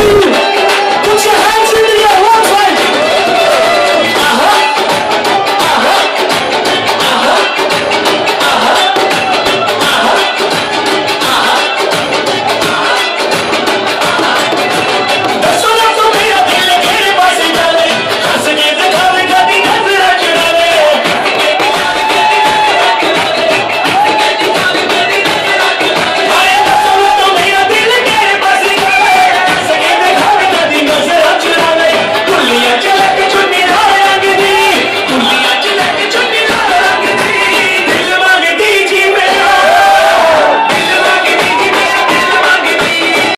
Woo!